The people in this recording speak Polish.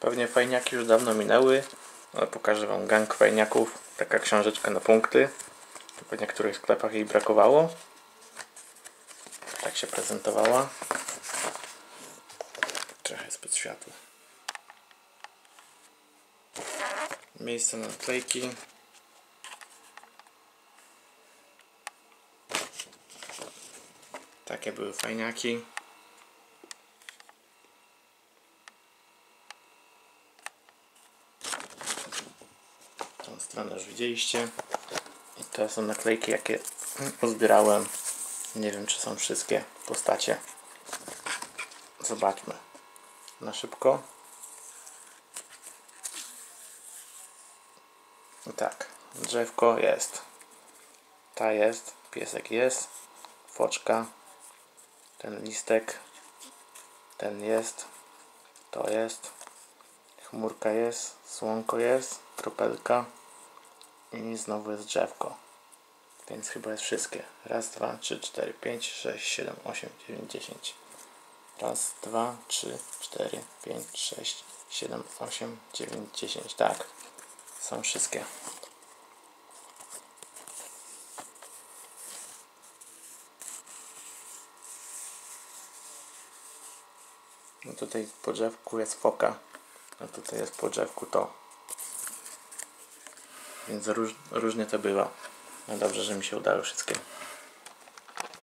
Pewnie fajniaki już dawno minęły, ale pokażę Wam gang fajniaków. Taka książeczka na punkty. W niektórych sklepach jej brakowało. Tak się prezentowała. Trochę zbyt światło. Miejsce na naklejki. Takie były fajniaki. Tą stronę już widzieliście. I to są naklejki, jakie uzbierałem. Nie wiem, czy są wszystkie postacie. Zobaczmy na szybko. I tak, drzewko jest. Ta jest, piesek jest, foczka, ten listek, ten jest, to jest, chmurka jest, słonko jest, kropelka i znowu jest drzewko. Więc chyba jest wszystkie. Raz, dwa, trzy, cztery, pięć, sześć, siedem, osiem, dziewięć, dziesięć. Raz, dwa, trzy, cztery, pięć, sześć, siedem, osiem, dziewięć, dziesięć. Tak, są wszystkie. No tutaj po drzewku jest foka, a tutaj jest po drzewku to. Więc róż, różnie to bywa. No dobrze, że mi się udało wszystkie.